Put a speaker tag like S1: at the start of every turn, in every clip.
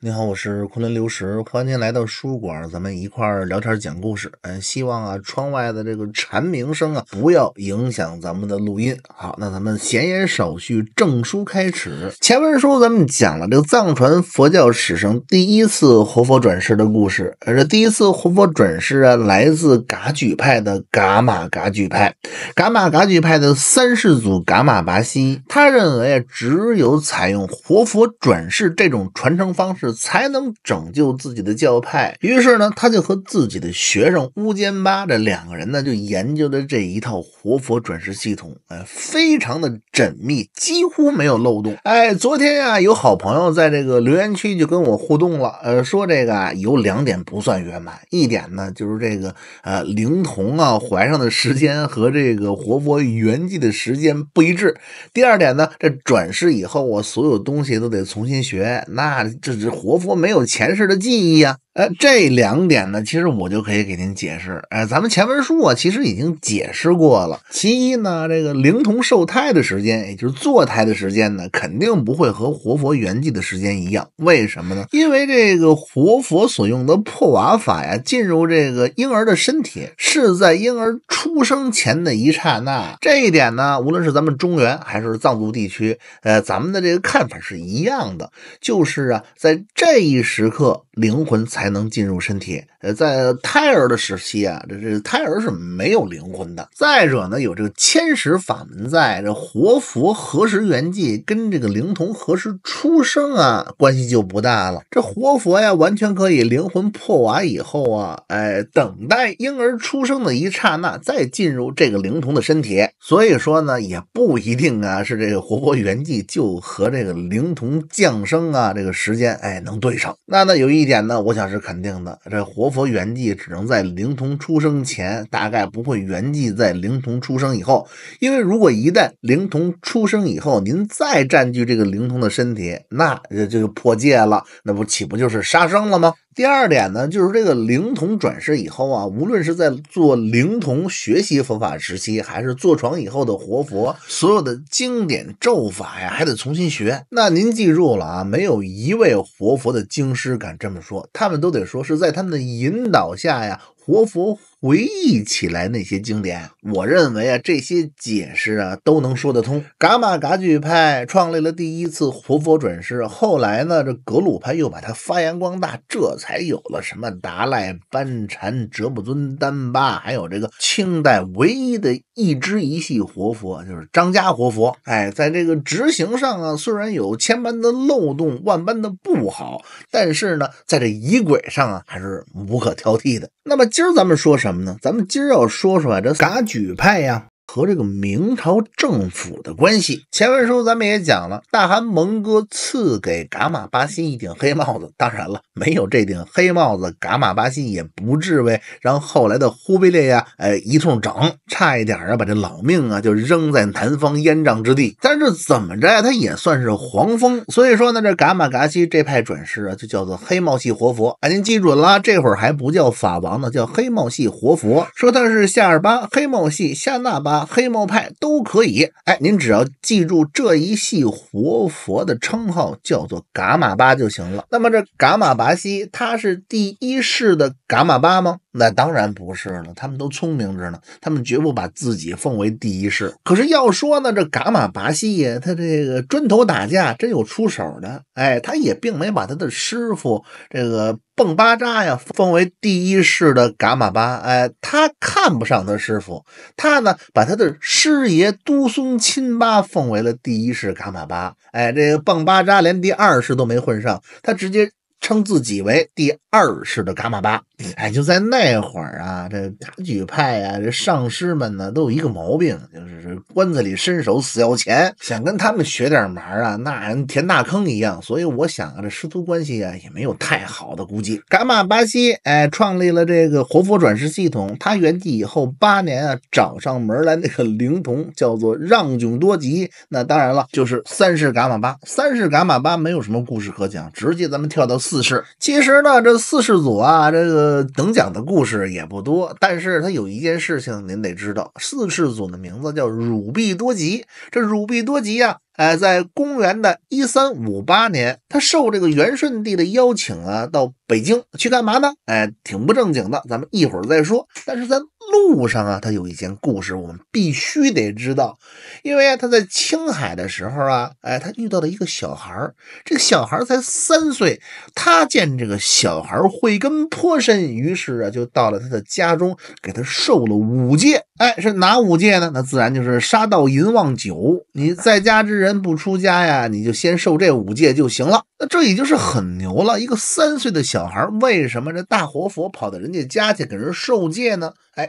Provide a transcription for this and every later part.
S1: 你好，我是昆仑流石，欢迎您来到书馆，咱们一块儿聊天讲故事。嗯，希望啊，窗外的这个蝉鸣声啊，不要影响咱们的录音。好，那咱们闲言少叙，正书开始。前文书咱们讲了这个藏传佛教史上第一次活佛转世的故事。而这第一次活佛转世啊，来自噶举派的噶玛噶举派。噶玛噶举派的三世祖噶玛巴西，他认为啊，只有采用活佛转世这种传承方式。才能拯救自己的教派。于是呢，他就和自己的学生乌坚巴这两个人呢，就研究的这一套活佛转世系统，哎，非常的缜密，几乎没有漏洞。哎，昨天呀，有好朋友在这个留言区就跟我互动了，呃，说这个啊，有两点不算圆满，一点呢就是这个呃灵童啊怀上的时间和这个活佛圆寂的时间不一致。第二点呢，这转世以后啊，所有东西都得重新学，那这是。活佛没有前世的记忆呀。呃，这两点呢，其实我就可以给您解释。哎，咱们前文书啊，其实已经解释过了。其一呢，这个灵童受胎的时间，也就是坐胎的时间呢，肯定不会和活佛圆寂的时间一样。为什么呢？因为这个活佛所用的破瓦法呀，进入这个婴儿的身体是在婴儿出生前的一刹那。这一点呢，无论是咱们中原还是藏族地区，呃，咱们的这个看法是一样的，就是啊，在这一时刻，灵魂才。才能进入身体。呃，在胎儿的时期啊，这这胎儿是没有灵魂的。再者呢，有这个千石法门在，这活佛何时圆寂，跟这个灵童何时出生啊，关系就不大了。这活佛呀，完全可以灵魂破瓦以后啊，哎，等待婴儿出生的一刹那，再进入这个灵童的身体。所以说呢，也不一定啊，是这个活佛圆寂就和这个灵童降生啊，这个时间哎能对上。那呢，有一点呢，我想是肯定的，这活。佛圆寂只能在灵童出生前，大概不会圆寂在灵童出生以后。因为如果一旦灵童出生以后，您再占据这个灵童的身体，那这就破戒了，那不岂不就是杀生了吗？第二点呢，就是这个灵童转世以后啊，无论是在做灵童学习佛法时期，还是坐床以后的活佛，所有的经典咒法呀，还得重新学。那您记住了啊，没有一位活佛的经师敢这么说，他们都得说是在他们的引导下呀。活佛回忆起来那些经典，我认为啊，这些解释啊都能说得通。噶玛噶举派创立了第一次活佛转世，后来呢，这格鲁派又把它发扬光大，这才有了什么达赖、班禅、哲布尊、丹巴，还有这个清代唯一的一支一系活佛，就是张家活佛。哎，在这个执行上啊，虽然有千般的漏洞，万般的不好，但是呢，在这仪轨上啊，还是无可挑剔的。那么今儿咱们说什么呢？咱们今儿要说说这噶举派呀。和这个明朝政府的关系，前文书咱们也讲了，大汗蒙哥赐给噶玛巴西一顶黑帽子。当然了，没有这顶黑帽子，噶玛巴西也不至于让后来的忽必烈呀，哎，一通整，差一点啊，把这老命啊就扔在南方烟瘴之地。但是怎么着呀，他也算是皇封，所以说呢，这噶玛噶西这派转世啊，就叫做黑帽系活佛。哎，您记准了，这会儿还不叫法王呢，叫黑帽系活佛。说他是夏尔巴黑帽系夏那巴。黑帽派都可以，哎，您只要记住这一系活佛的称号叫做噶玛巴就行了。那么这噶玛巴西他是第一世的噶玛巴吗？那当然不是了，他们都聪明着呢，他们绝不把自己奉为第一世。可是要说呢，这噶玛巴西呀，他这个砖头打架真有出手的，哎，他也并没把他的师傅这个。蹦巴扎呀，封为第一世的噶玛巴，哎，他看不上他师傅，他呢把他的师爷都松亲巴封为了第一世噶玛巴，哎，这个蹦巴扎连第二世都没混上，他直接。称自己为第二世的噶玛巴，哎，就在那会儿啊，这噶举派啊，这上师们呢都有一个毛病，就是棺子里伸手死要钱，想跟他们学点门啊，那人填大坑一样。所以我想啊，这师徒关系啊也没有太好的估计。噶玛巴西哎，创立了这个活佛转世系统，他圆寂以后八年啊，找上门来那个灵童叫做让囧多吉，那当然了，就是三世噶玛巴。三世噶玛巴没有什么故事可讲，直接咱们跳到。四世，其实呢，这四世祖啊，这个能讲的故事也不多，但是他有一件事情您得知道，四世祖的名字叫汝必多吉。这汝必多吉呀，哎，在公元的一三五八年，他受这个元顺帝的邀请啊，到北京去干嘛呢？哎，挺不正经的，咱们一会儿再说。但是在路上啊，他有一件故事，我们必须得知道，因为他在青海的时候啊，哎，他遇到了一个小孩这个小孩才三岁，他见这个小孩慧根颇深，于是啊，就到了他的家中，给他授了五戒。哎，是哪五戒呢？那自然就是杀盗淫妄酒。你在家之人不出家呀，你就先受这五戒就行了。那这已经是很牛了。一个三岁的小孩，为什么这大活佛跑到人家家去给人受戒呢？哎，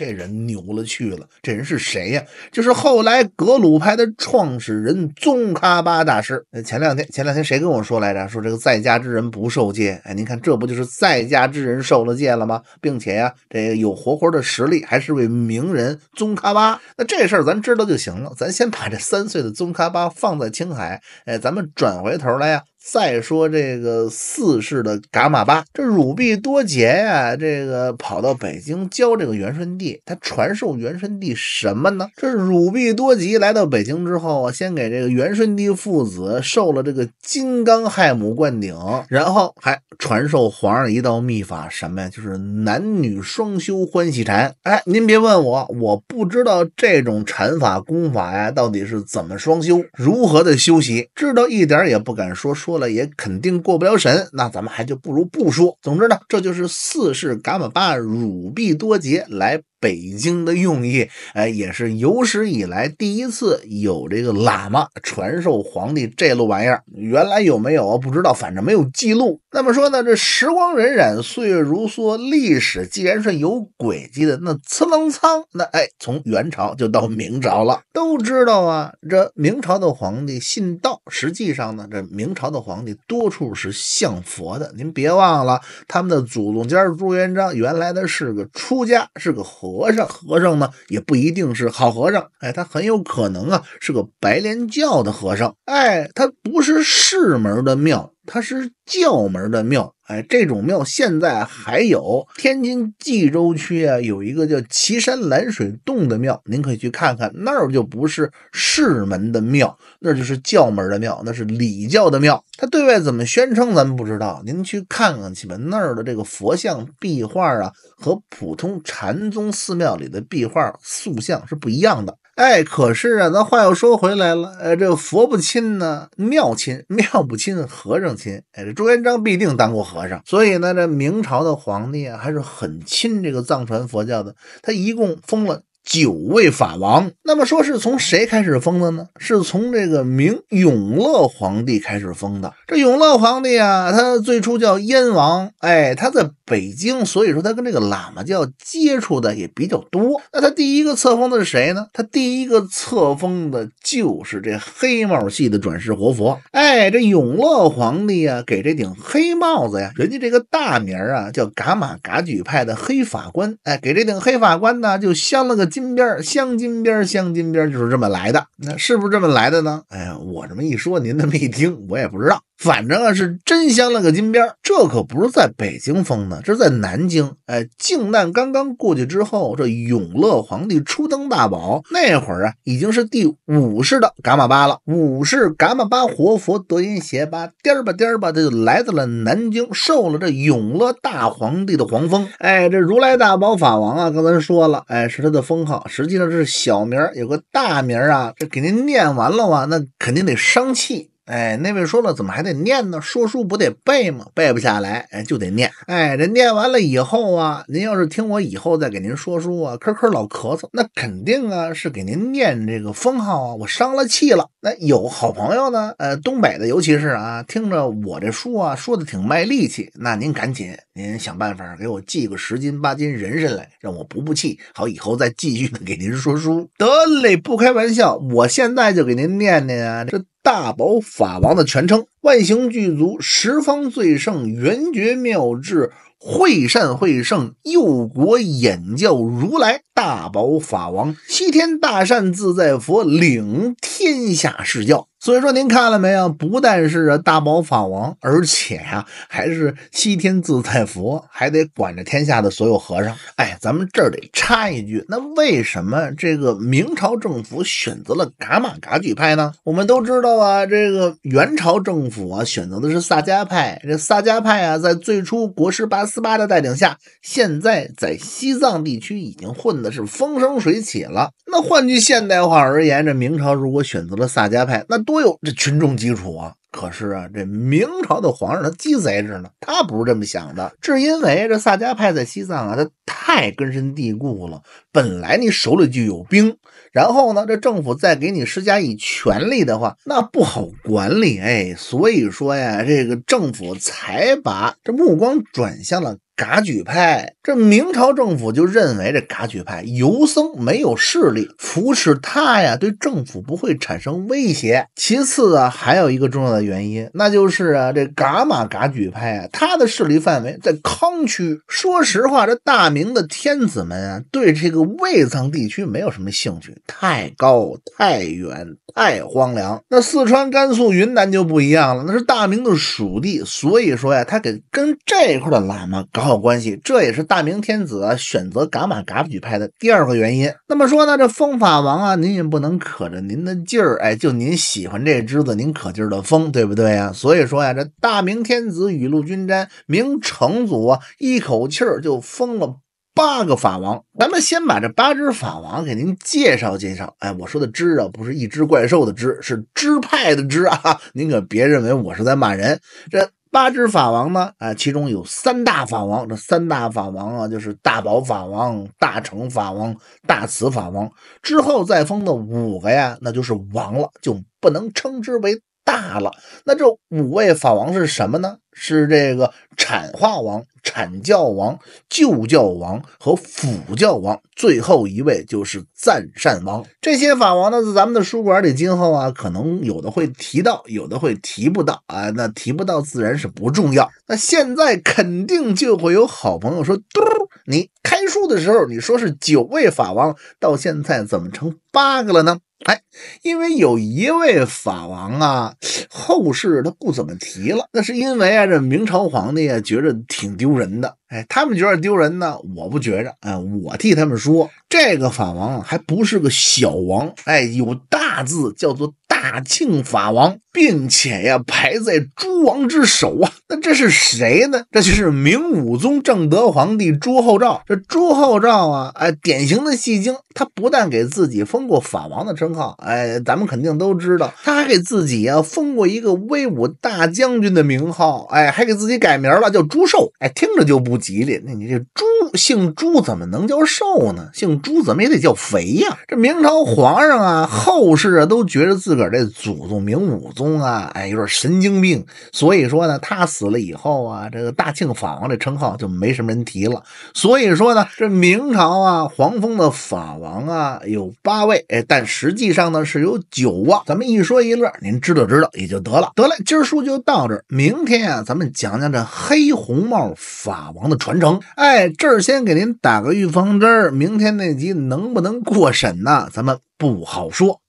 S1: 这人牛了去了。这人是谁呀？就是后来格鲁派的创始人宗喀巴大师。前两天，前两天谁跟我说来着？说这个在家之人不受戒。哎，您看，这不就是在家之人受了戒了吗？并且呀，这有活活的实力，还是位名人宗喀巴。那这事儿咱知道就行了。咱先把这三岁的宗喀巴放在青海。哎，咱们转回头来呀。再说这个四世的噶玛巴，这汝弼多杰呀，这个跑到北京教这个元顺帝他传授元顺帝什么呢？这汝必多吉来到北京之后，先给这个元顺帝父子授了这个金刚亥母灌顶，然后还传授皇上一道秘法，什么呀？就是男女双修欢喜禅。哎，您别问我，我不知道这种禅法功法呀，到底是怎么双修，如何的修习，知道一点也不敢说说。了也肯定过不了审，那咱们还就不如不说。总之呢，这就是四世噶玛巴汝必多杰来。北京的用意，哎，也是有史以来第一次有这个喇嘛传授皇帝这路玩意儿。原来有没有？不知道，反正没有记录。那么说呢，这时光荏苒，岁月如梭，历史既然是有轨迹的，那呲楞仓，那哎，从元朝就到明朝了。都知道啊，这明朝的皇帝信道，实际上呢，这明朝的皇帝多处是向佛的。您别忘了，他们的祖宗家朱元璋原来的是个出家，是个和。尚，和尚呢也不一定是好和尚，哎，他很有可能啊是个白莲教的和尚，哎，他不是世门的庙，它是教门的庙。哎，这种庙现在还有，天津蓟州区啊，有一个叫岐山蓝水洞的庙，您可以去看看，那儿就不是士门的庙，那就是教门的庙，那是礼教的庙。他对外怎么宣称，咱们不知道，您去看看去吧。那儿的这个佛像壁画啊，和普通禅宗寺庙里的壁画塑像是不一样的。哎，可是啊，咱话又说回来了，呃，这佛不亲呢，庙亲；庙不亲，和尚亲。哎，这朱元璋必定当过和尚尚，所以呢，这明朝的皇帝啊，还是很亲这个藏传佛教的。他一共封了。九位法王，那么说是从谁开始封的呢？是从这个明永乐皇帝开始封的。这永乐皇帝啊，他最初叫燕王，哎，他在北京，所以说他跟这个喇嘛教接触的也比较多。那他第一个册封的是谁呢？他第一个册封的就是这黑帽系的转世活佛。哎，这永乐皇帝啊，给这顶黑帽子呀，人家这个大名啊叫噶玛噶举派的黑法官，哎，给这顶黑法官呢就镶了个。金边镶金边镶金边就是这么来的，那是不是这么来的呢？哎呀，我这么一说，您那么一听，我也不知道。反正啊，是真镶了个金边这可不是在北京封的，这是在南京。哎，靖难刚刚过去之后，这永乐皇帝初登大宝，那会儿啊，已经是第五世的噶玛巴了。五世噶玛巴活佛德音邪巴颠儿吧颠儿吧，他就来到了南京，受了这永乐大皇帝的皇封。哎，这如来大宝法王啊，刚才说了，哎，是他的封号，实际上这是小名有个大名啊。这给您念完了哇，那肯定得伤气。哎，那位说了，怎么还得念呢？说书不得背吗？背不下来，哎，就得念。哎，这念完了以后啊，您要是听我以后再给您说书啊，咳咳老咳嗽，那肯定啊是给您念这个封号啊，我伤了气了。那有好朋友呢，呃，东北的尤其是啊，听着我这书啊说的挺卖力气，那您赶紧您想办法给我寄个十斤八斤人参来，让我补补气，好以后再继续的给您说书。得嘞，不开玩笑，我现在就给您念念啊，这。大宝法王的全称：万行具足，十方最胜，圆觉妙智，会善会圣，佑国演教如来，大宝法王，西天大善自在佛，领天下释教。所以说，您看了没有？不但是大宝法王，而且呀，还是西天自在佛，还得管着天下的所有和尚。哎，咱们这儿得插一句，那为什么这个明朝政府选择了噶玛噶举派呢？我们都知道啊，这个元朝政府啊，选择的是萨迦派。这萨迦派啊，在最初国师八斯巴的带领下，现在在西藏地区已经混的是风生水起了。那换句现代话而言，这明朝如果选择了萨迦派，那多有这群众基础啊！可是啊，这明朝的皇上他鸡贼着呢，他不是这么想的，是因为这萨迦派在西藏啊，他太根深蒂固了。本来你手里就有兵，然后呢，这政府再给你施加以权力的话，那不好管理。哎，所以说呀，这个政府才把这目光转向了。噶举派，这明朝政府就认为这噶举派游僧没有势力，扶持他呀，对政府不会产生威胁。其次啊，还有一个重要的原因，那就是啊，这噶玛噶举派啊，他的势力范围在康区。说实话，这大明的天子们啊，对这个卫藏地区没有什么兴趣，太高、太远、太荒凉。那四川、甘肃、云南就不一样了，那是大明的属地，所以说呀，他给跟这块的喇嘛搞。好关系，这也是大明天子啊选择噶玛噶举派的第二个原因。那么说呢，这封法王啊，您也不能可着您的劲儿，哎，就您喜欢这支子，您可劲儿的封，对不对呀？所以说呀，这大明天子雨露均沾，明成祖啊，一口气儿就封了八个法王。咱们先把这八支法王给您介绍介绍。哎，我说的支啊，不是一只怪兽的支，是支派的支啊，您可别认为我是在骂人。这。八只法王呢？啊，其中有三大法王，这三大法王啊，就是大宝法王、大成法王、大慈法王。之后再封的五个呀，那就是王了，就不能称之为大了。那这五位法王是什么呢？是这个阐化王。阐教王、旧教王和辅教王，最后一位就是赞善王。这些法王呢，在咱们的书馆里，今后啊，可能有的会提到，有的会提不到啊。那提不到自然是不重要。那现在肯定就会有好朋友说：“嘟，你开书的时候你说是九位法王，到现在怎么成八个了呢？”哎，因为有一位法王啊，后世他不怎么提了。那是因为啊，这明朝皇帝啊，觉着挺丢人的。哎，他们觉着丢人呢，我不觉着。哎，我替他们说，这个法王还不是个小王。哎，有大字，叫做。大庆法王，并且呀排在诸王之首啊，那这是谁呢？这就是明武宗正德皇帝朱厚照。这朱厚照啊，哎，典型的戏精，他不但给自己封过法王的称号，哎，咱们肯定都知道，他还给自己啊封过一个威武大将军的名号，哎，还给自己改名了，叫朱寿，哎，听着就不吉利。那你这朱姓朱怎么能叫寿呢？姓朱怎么也得叫肥呀？这明朝皇上啊，后世啊都觉得自个儿。这祖宗明武宗宗啊，哎，有点神经病。所以说呢，他死了以后啊，这个大庆法王这称号就没什么人提了。所以说呢，这明朝啊，皇封的法王啊有八位，哎，但实际上呢是有九啊。咱们一说一乐，您知道知道也就得了。得了，今儿书就到这儿。明天啊，咱们讲讲这黑红帽法王的传承。哎，这儿先给您打个预防针儿，明天那集能不能过审呢？咱们不好说。